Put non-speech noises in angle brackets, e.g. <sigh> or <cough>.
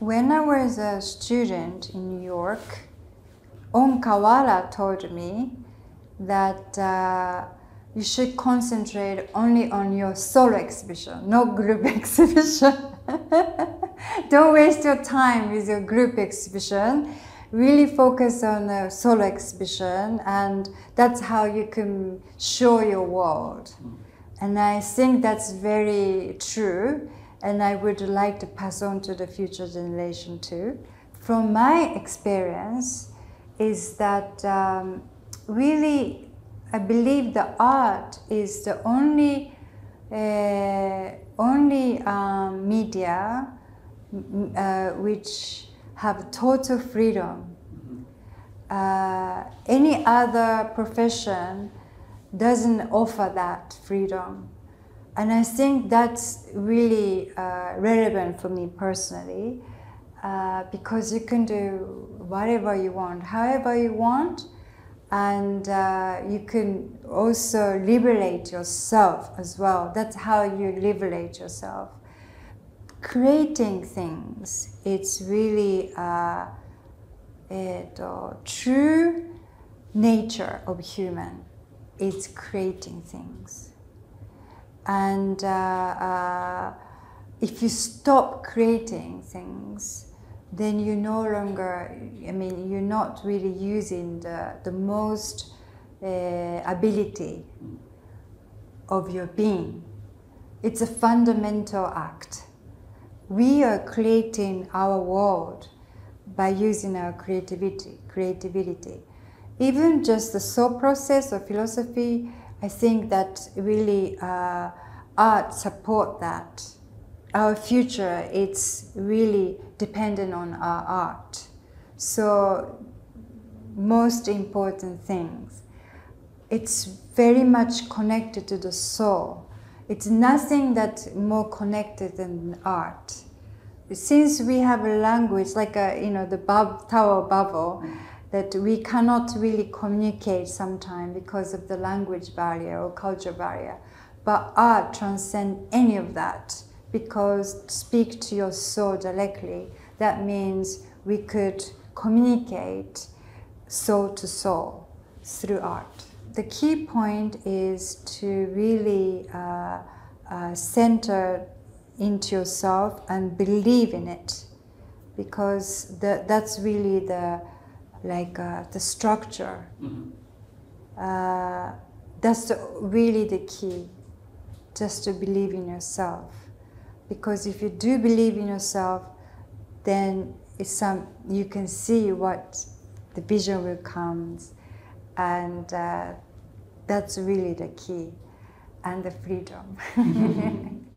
When I was a student in New York, On Kawara told me that uh, you should concentrate only on your solo exhibition, no group <laughs> exhibition. <laughs> Don't waste your time with your group exhibition. Really focus on a solo exhibition, and that's how you can show your world. And I think that's very true, and I would like to pass on to the future generation too. From my experience, is that um, really I believe the art is the only uh, only um, media uh, which have total freedom. Uh, any other profession doesn't offer that freedom. And I think that's really uh, relevant for me personally uh, because you can do whatever you want, however you want, and uh, you can also liberate yourself as well. That's how you liberate yourself. Creating things, it's really uh, uh, true nature of human. It's creating things. And uh, uh, if you stop creating things, then you no longer, I mean, you're not really using the, the most uh, ability of your being. It's a fundamental act. We are creating our world by using our creativity, creativity. Even just the thought process of philosophy, I think that really uh, art support that. Our future it's really dependent on our art. So most important things. It's very much connected to the soul. It's nothing that more connected than art. Since we have a language like a you know the bub, tower Babel that we cannot really communicate sometimes because of the language barrier or culture barrier but art transcends any of that because speak to your soul directly, that means we could communicate soul to soul through art. The key point is to really uh, uh, center into yourself and believe in it because the, that's really the like uh, the structure mm-hmm. Uh, that's the, really the key just to believe in yourself because if you do believe in yourself, then it's some you can see what the vision will come, and uh, that's really the key, and the freedom. <laughs>